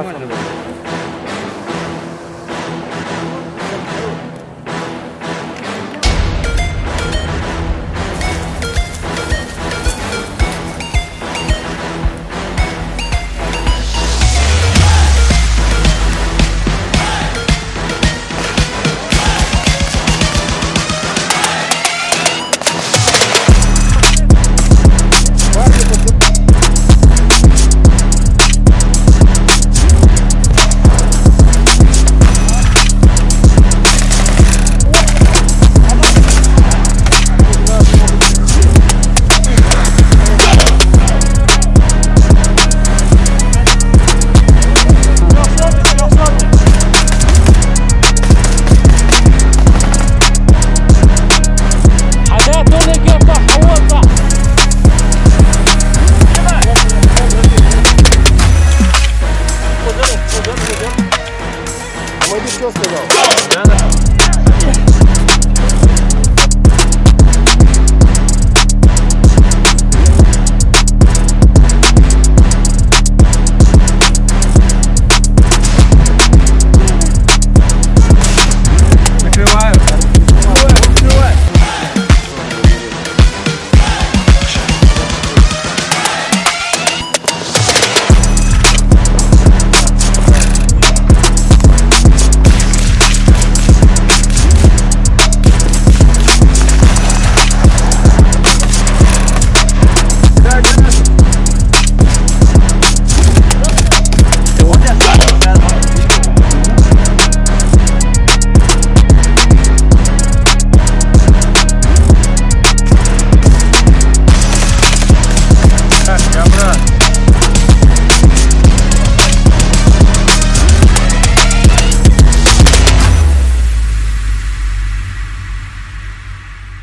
まあ Пойди, что сказал? Да, да.